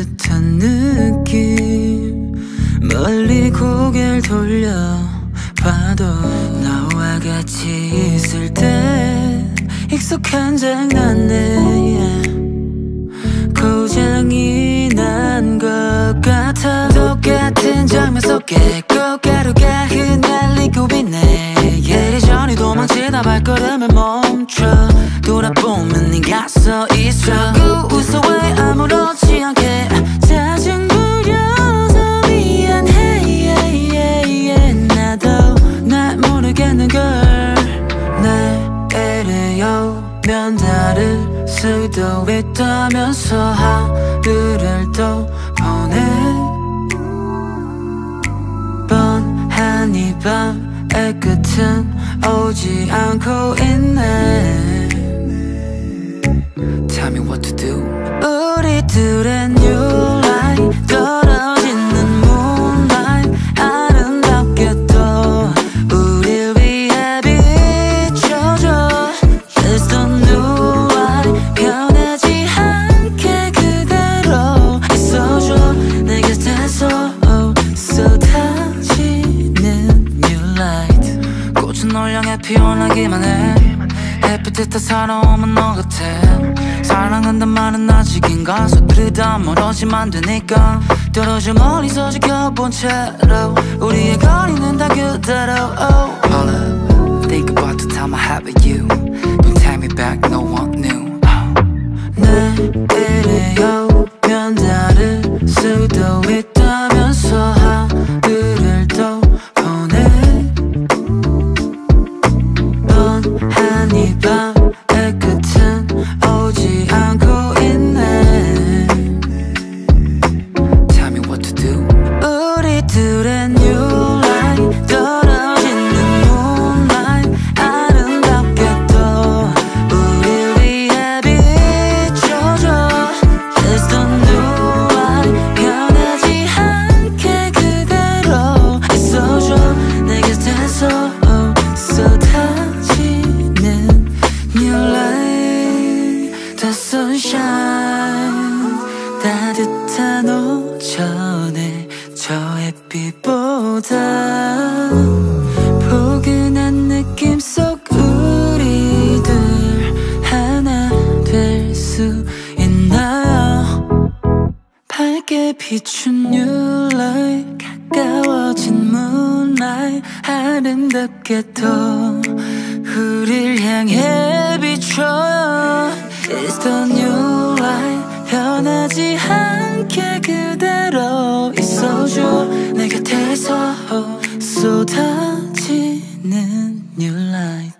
듯한 느낌. 멀리 고개를 돌려 봐도 너와 같이 있을 때 익숙한 yeah. 고장이 난 것 같아. 똑같은 장면 속에 꽃가루가 흩날리고 있네 예전이 도망치다 발걸음을 멈춰. 돌아보면 네가 서 있어. 자꾸 웃어 왜 아무렇지 다를 수도 있다면서 하루를 또 보내. 뻔한 이 밤의 끝은 오지 않고 있네 향해 피어나기만 해. 햇빛 다 살아오면 너 같아. 사랑한단 말은 아직인가? 서투르다 멀어지면 되니까. 떨어져 멀리서 지켜본 채로 우리의 거리는 다 그대로. Oh. Hold up, think about the time I had with you. Don't take me back, no one knew. Oh. 내일이 오면 다를 수도 있다면서 The sunshine 따뜻한 오전에 저 햇빛보다 포근한 느낌 속 우리들 하나 될 수 있나요 밝게 비춘 new light 가까워진 moonlight 아름답게 도 우릴 향해 Please don't you lie 변하지 않게 그대로 있어줘 내 곁에서 쏟아지는 new light